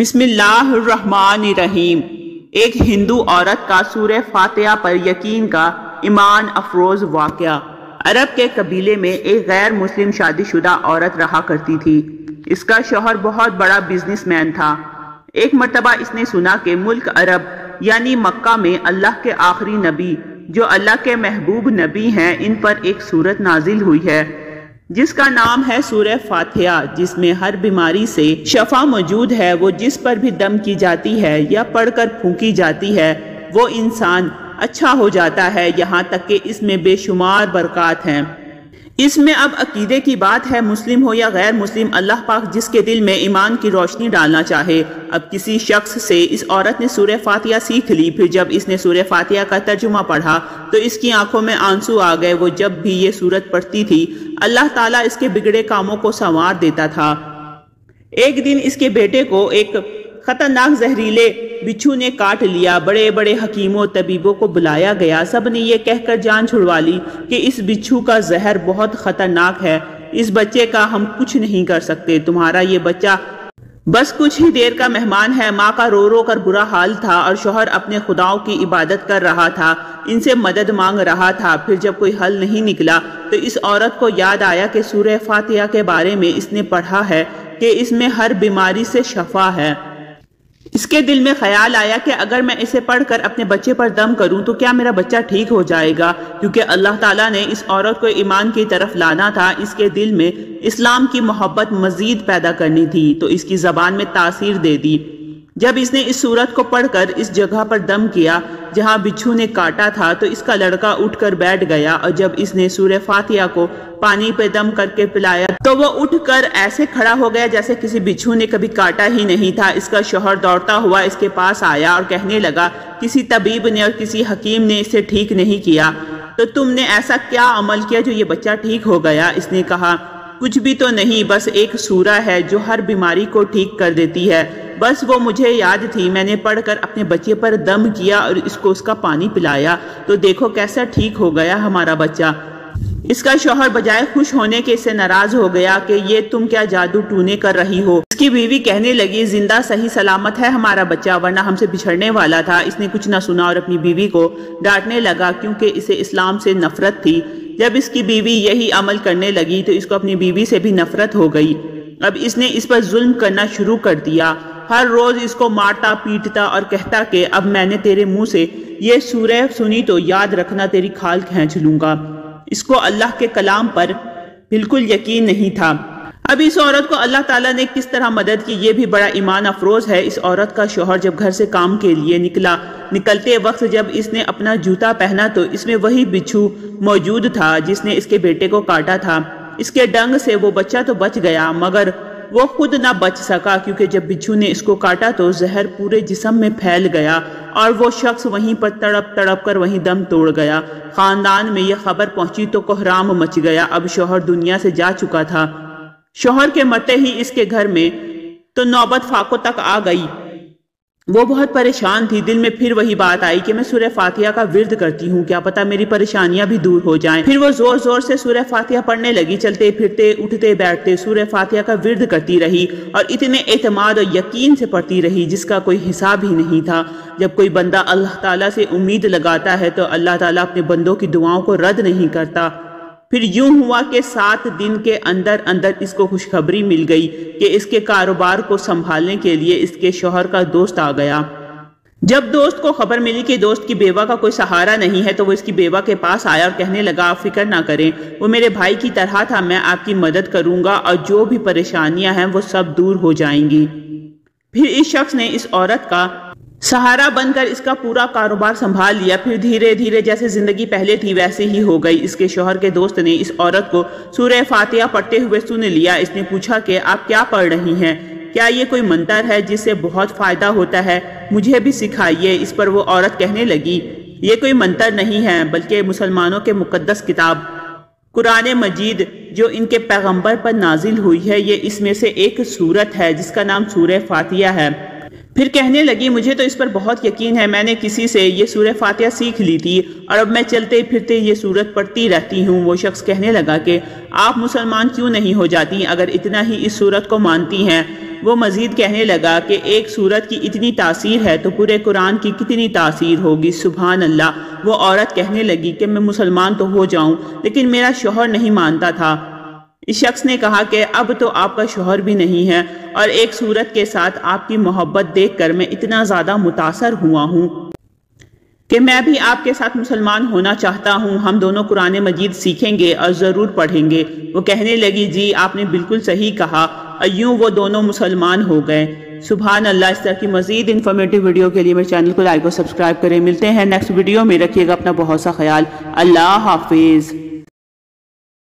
بسم اللہ الرحمن الرحیم۔ ایک ہندو عورت کا سورہ فاتحہ پر یقین کا ایمان افروز واقعہ۔ عرب کے قبیلے میں ایک غیر مسلم شادی شدہ عورت رہا کرتی تھی۔ اس کا شوہر بہت بڑا بزنس مین تھا۔ ایک مرتبہ اس نے سنا کہ ملک عرب یعنی مکہ میں اللہ کے آخری نبی جو اللہ کے محبوب نبی ہیں، ان پر ایک صورت نازل ہوئی ہے۔ جس کا نام ہے سورہ فاتحہ، جس میں ہر بیماری سے شفا موجود ہے، وہ جس پر بھی دم کی جاتی ہے یا پڑھ کر پھونکی جاتی ہے، وہ انسان اچھا ہو جاتا ہے، یہاں تک کہ اس میں بے شمار برکات ہیں۔ اس میں اب عقیدے کی بات ہے مسلم ہو یا غیر مسلم، اللہ پاک جس کے دل میں ایمان کی روشنی ڈالنا چاہے۔ اب کسی شخص سے اس عورت نے سورہ فاتحہ سیکھ لی، پھر جب اس نے سورہ فاتحہ کا ترجمہ پڑھا تو اس کی آنکھوں میں آنسو آ گئے۔ وہ جب بھی یہ صورت پڑھتی تھی، اللہ تعالیٰ اس کے بگڑے کاموں کو سنوار دیتا تھا۔ ایک دن اس کے بیٹے کو ایک خطرناک زہریلے بچھو نے کاٹ لیا۔ بڑے بڑے حکیموں طبیبوں کو بلایا گیا۔ سب نے یہ کہہ کر جان چھڑوا لی کہ اس بچھو کا زہر بہت خطرناک ہے۔ اس بچے کا ہم کچھ نہیں کر سکتے۔ تمہارا یہ بچہ بس کچھ ہی دیر کا مہمان ہے۔ ماں کا رو رو کر برا حال تھا اور شوہر اپنے خداؤں کی عبادت کر رہا تھا۔ ان سے مدد مانگ رہا تھا۔ پھر جب کوئی حل نہیں نکلا تو اس عورت کو یاد آیا کہ سورہ فاتحہ کے بارے میں اس نے پڑھا ہے کہ اس میں ہر بیماری سے شفا ہے۔ اس کے دل میں خیال آیا کہ اگر میں اسے پڑھ کر اپنے بچے پر دم کروں تو کیا میرا بچہ ٹھیک ہو جائے گا؟ کیونکہ اللہ تعالیٰ نے اس عورت کو ایمان کی طرف لانا تھا، اس کے دل میں اسلام کی محبت مزید پیدا کرنی تھی، تو اس کی زبان میں تاثیر دے دی۔ جب اس نے اس صورت کو پڑھ کر اس جگہ پر دم کیا جہاں بچھو نے کاٹا تھا، تو اس کا لڑکا اٹھ کر بیٹھ گیا اور جب اس نے سورہ فاتحہ کو پانی پہ دم کر کے پلایا، تو وہ اٹھ کر ایسے کھڑا ہو گیا جیسے کسی بچھو نے کبھی کاٹا ہی نہیں تھا۔ اس کا شوہر دوڑتا ہوا اس کے پاس آیا اور کہنے لگا، کسی طبیب نے اور کسی حکیم نے اسے ٹھیک نہیں کیا۔ تو تم نے ایسا کیا عمل کیا جو یہ بچہ ٹھیک ہو گیا؟ اس نے کہا کچھ بھی تو نہیں، بس ایک سورہ ہے جو ہر بیماری کو ٹھیک کر دیتی ہے۔ بس وہ مجھے یاد تھی، میں نے پڑھ کر اپنے بچے پر دم کیا اور اس کو اس کا پانی پلایا۔ تو دیکھو کیسا ٹھیک ہو گیا ہمارا بچہ۔ اس کا شوہر بجائے خوش ہونے کے سے ناراض ہو گیا کہ یہ تم کیا جادو ٹونے کر رہی ہو۔ اس کی بیوی کہنے لگی، زندہ صحیح سلامت ہے ہمارا بچہ، ورنہ ہم سے بچھڑنے والا تھا۔ اس نے کچھ نہ سنا اور اپنی بیوی کو ڈانٹنے لگا کیونکہ اسے اسلام سے نفرت تھی۔ جب اس کی بیوی یہی عمل کرنے لگی تو اس کو اپنی بیوی سے بھی نفرت ہو گئی۔ اب اس نے اس پر ظلم کرنا شروع کر دیا۔ ہر روز اس کو مارتا، پیٹتا اور کہتا کہ اب میں نے تیرے منہ سے یہ سورہ سنی تو یاد رکھنا، تیری کھال کھینچ لوں گا۔ اس کو اللہ کے کلام پر بالکل یقین نہیں تھا۔ اب اس عورت کو اللہ تعالیٰ نے کس طرح مدد کی؟ یہ بھی بڑا ایمان افروز ہے۔ اس عورت کا شوہر جب گھر سے کام کے لیے نکلا، نکلتے وقت جب اس نے اپنا جوتا پہنا تو اس میں وہی بچھو موجود تھا جس نے اس کے بیٹے کو کاٹا تھا۔ اس کے ڈنگ سے وہ بچہ تو بچ گیا، مگر وہ خود نہ بچ سکا، کیونکہ جب بچھو نے اس کو کاٹا تو زہر پورے جسم میں پھیل گیا اور وہ شخص وہیں پر تڑپ تڑپ کر وہیں دم توڑ گیا۔ خاندان میں یہ خبر پہنچی تو کوہرام مچ گیا۔ اب شوہر دنیا سے جا چکا تھا۔ شوہر کے مرتے ہی اس کے گھر میں تو نوبت فاقوں تک آ گئی۔ وہ بہت پریشان تھی۔ دل میں پھر وہی بات آئی کہ میں سورہ فاتحہ کا ورد کرتی ہوں۔ کیا پتا میری پریشانیاں بھی دور ہو جائیں۔ پھر وہ زور زور سے سورہ فاتحہ پڑھنے لگی۔ چلتے پھرتے، اٹھتے بیٹھتے سورہ فاتحہ کا ورد کرتی رہی اور اتنے اعتماد اور یقین سے پڑھتی رہی جس کا کوئی حساب ہی نہیں تھا۔ جب کوئی بندہ اللہ تعالیٰ سے امید لگاتا ہے تو اللہ تعالیٰ اپنے بندوں کی دعاؤں کو رد نہیں کرتا۔ پھر یوں ہوا کہ سات دن کے اندر اندر اس کو خوشخبری مل گئی کہ اس کے کاروبار کو سنبھالنے کے لیے اس کے شوہر کا دوست آ گیا۔ جب دوست کو خبر ملی کہ دوست کی بیوہ کا کوئی سہارا نہیں ہے تو وہ اس کی بیوہ کے پاس آیا اور کہنے لگا، آپ فکر نہ کریں، وہ میرے بھائی کی طرح تھا، میں آپ کی مدد کروں گا اور جو بھی پریشانیاں ہیں وہ سب دور ہو جائیں گی۔ پھر اس شخص نے اس عورت کا سہارا بن کر اس کا پورا کاروبار سنبھال لیا۔ پھر دھیرے دھیرے جیسے زندگی پہلے تھی ویسے ہی ہو گئی۔ اس کے شوہر کے دوست نے اس عورت کو سورہ فاتحہ پڑھتے ہوئے سن لیا۔ اس نے پوچھا کہ آپ کیا پڑھ رہی ہیں؟ کیا یہ کوئی منتر ہے جس سے بہت فائدہ ہوتا ہے؟ مجھے بھی سکھائیے۔ اس پر وہ عورت کہنے لگی، یہ کوئی منتر نہیں ہے، بلکہ مسلمانوں کے مقدس کتاب۔ قرآن مجید، جو ان کے پیغمبر پر نازل ہوئی ہے، یہ اس میں سے ایک صورت ہے، جس کا نام سورہ فاتحہ ہے۔ پھر کہنے لگی، مجھے تو اس پر بہت یقین ہے، میں نے کسی سے یہ سورہ فاتحہ سیکھ لی تھی اور اب میں چلتے پھرتے یہ سورت پڑھتی رہتی ہوں۔ وہ شخص کہنے لگا کہ، آپ مسلمان کیوں نہیں ہو جاتی اگر اتنا ہی اس صورت کو مانتی ہیں؟ وہ مزید کہنے لگا کہ، ایک صورت کی اتنی تاثیر ہے تو پورے قرآن کی کتنی تاثیر ہوگی؟ سبحان اللہ۔ وہ عورت کہنے لگی کہ، میں مسلمان تو ہو جاؤں، لیکن میرا شوہر نہیں مانتا تھا۔ اس شخص نے کہا کہ اب تو آپ کا شوہر بھی نہیں ہے اور ایک صورت کے ساتھ آپ کی محبت دیکھ کر میں اتنا زیادہ متاثر ہوا ہوں کہ میں بھی آپ کے ساتھ مسلمان ہونا چاہتا ہوں۔ ہم دونوں قرآن مجید سیکھیں گے اور ضرور پڑھیں گے۔ وہ کہنے لگی جی آپ نے بالکل صحیح کہا۔ ایوں وہ دونوں مسلمان ہو گئے۔ سبحان اللہ۔ اس طرح کی مزید انفارمیٹو ویڈیو کے لیے میرے چینل کو لائک اور سبسکرائب کریں۔ ملتے ہیں نیکسٹ ویڈیو میں۔ رکھیے گا اپنا بہت سا خیال۔ اللہ حافظ۔